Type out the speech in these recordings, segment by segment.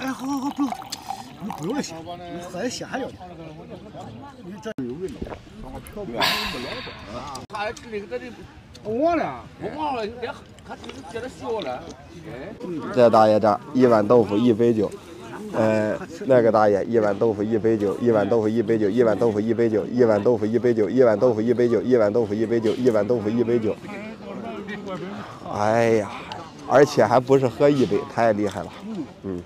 哎，好好好，不用，你不用谢，你喝点下药。你这有味道，漂不了啊。他吃那个这里不忘了，不忘了，连他就是接着笑了。这大爷这一碗豆腐一杯酒，呃，那个大爷一碗豆腐一杯酒，一碗豆腐一杯酒，一碗豆腐一杯酒，一碗豆腐一杯酒，一碗豆腐一杯酒，一碗豆腐一杯酒，一碗豆腐一杯酒。哎呀，而且还不是喝一杯，太厉害了。嗯。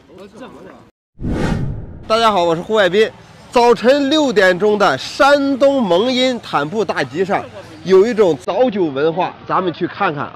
大家好，我是户外斌。早晨六点钟的山东蒙阴坦布大集上，有一种早酒文化，咱们去看看。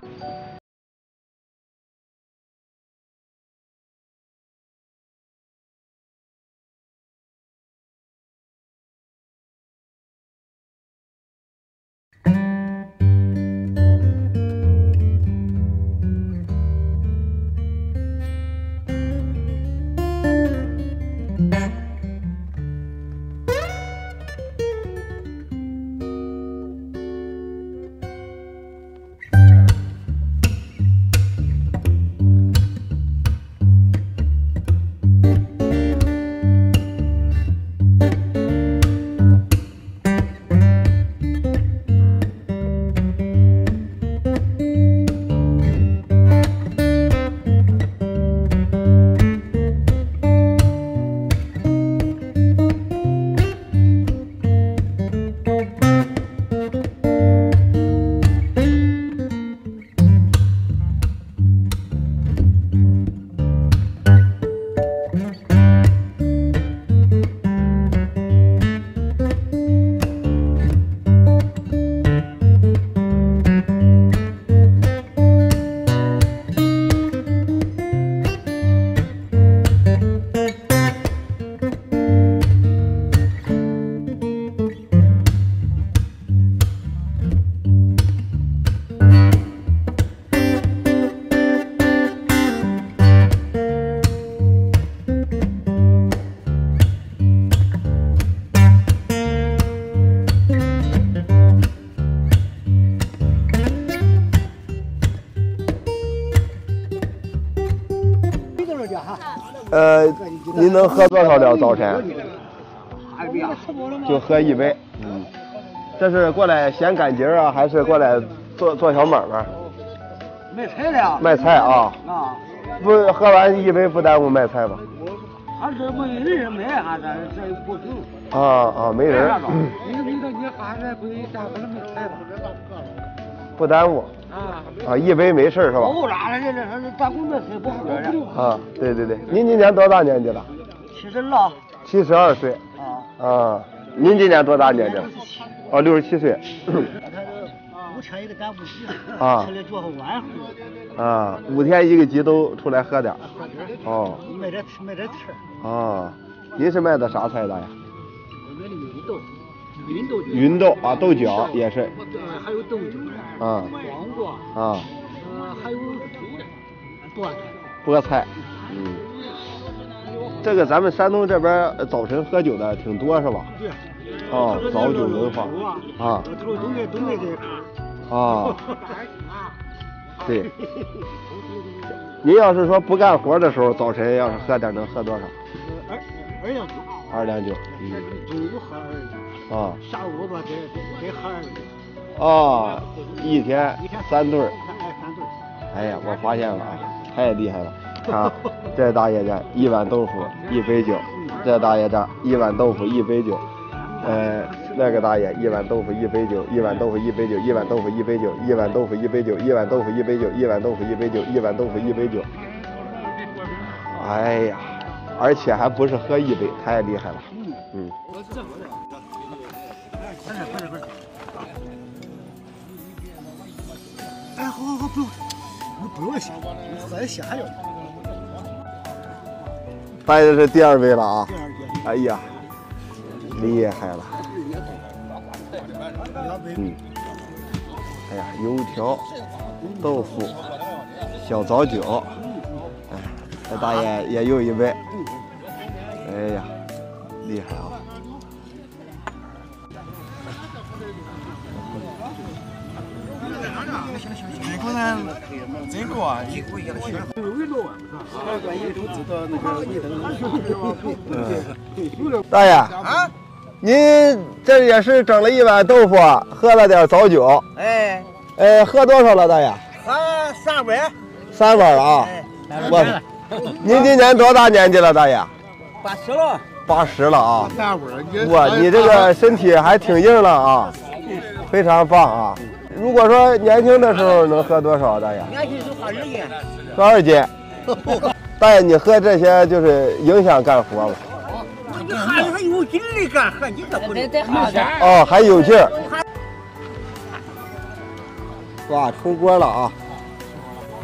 呃，您能喝多少了？早晨就喝一杯。嗯，这是过来闲干劲啊，还是过来做做小买卖？卖菜的。卖菜啊。啊。不喝完一杯不耽误卖菜吧？他这没人买，还是这不够。啊啊，没人。你你说你还是不耽误卖菜吧？不耽误。啊啊，一杯没事是吧？不啦，这这这咱工作是不。啊，对对对，您今年多大年纪了？七十二。七十二岁。啊啊，您今年多大年纪？哦，六十七岁。五天一个干啊，出来做个晚会。啊，五天一个集都出来喝点。喝点。哦。卖点吃，卖点吃。啊，您是卖的啥菜的呀？我卖的芸豆。芸豆，芸豆啊，豆角也是。还有豆角。啊。黄瓜。啊。呃，还有菠菜。菠菜。嗯。这个咱们山东这边早晨喝酒的挺多是吧？对。哦，早酒文化。啊。都都在都在这。啊。对。您要是说不干活的时候，早晨要是喝点，能喝多少？二二两酒。二两酒。嗯。中午喝二两。啊，下午吧，得得喝二两啊，一天三顿哎，三顿哎呀，我发现了啊，太厉害了！看，这大爷这一碗豆腐一杯酒，这大爷这一碗豆腐一杯酒，呃，那个大爷一碗豆腐一杯酒，一碗豆腐一杯酒，一碗豆腐一杯酒，一碗豆腐一杯酒，一碗豆腐一杯酒，一碗豆腐一杯酒，一碗豆腐一杯酒。哎呀，而且还不是喝一杯，太厉害了。嗯。哎，好好好，不用，你不用谢，你喝点下药。大爷是第二杯了啊！哎呀，厉害了。嗯。哎呀，油条、豆腐、小早酒。哎，这大爷也又一杯。哎呀，厉害啊！这个人这个啊，一股一样的血。大爷，啊，您这也是整了一碗豆腐，喝了点早酒，哎，呃，喝多少了，大爷？喝三碗，三碗了啊！哎，我，您今年多大年纪了，大爷？八十了，八十了啊！三碗哇，你这个身体还挺硬朗啊，非常棒啊！如果说年轻的时候能喝多少，大爷？年轻时候喝二斤，喝二斤。大爷，你喝这些就是影响干活吗？你还还有劲的干喝，你这不能。哦，还有劲儿。哇，出锅了啊！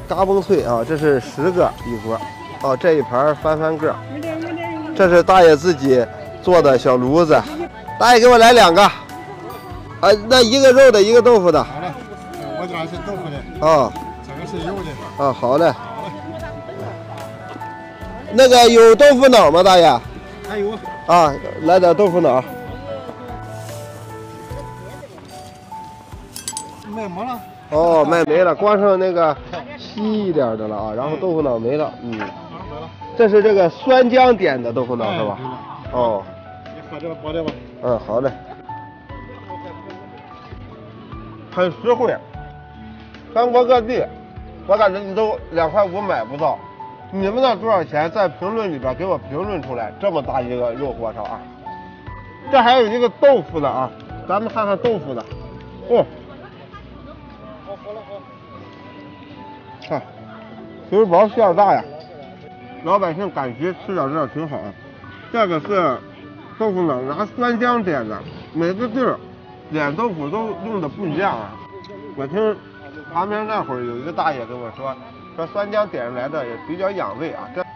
嘎嘣脆啊，这是十个一锅。哦，这一盘翻翻个。这是大爷自己做的小炉子。大爷给我来两个。啊，那一个肉的，一个豆腐的。好了，我这是豆腐的，啊这个是油的。啊，好嘞。那个有豆腐脑吗，大爷？还有。啊，来点豆腐脑。卖没了，哦，卖没了，光剩那个稀一点的了啊，然后豆腐脑没了，嗯，这是这个酸浆点的豆腐脑是吧？哦，你喝这个包的吧。嗯，好嘞，很实惠，全国各地，我感觉你都两块五买不到，你们那多少钱？在评论里边给我评论出来，这么大一个肉火烧啊！这还有一个豆腐的啊，咱们看看豆腐的，哦。好，好了，好看，皮薄馅大呀，老百姓赶集吃点这挺好。这个是豆腐脑，拿酸浆点的，每个地儿点豆腐都用的不一样啊。我听旁边那会儿有一个大爷跟我说，这酸姜点出来的也比较养胃啊。这。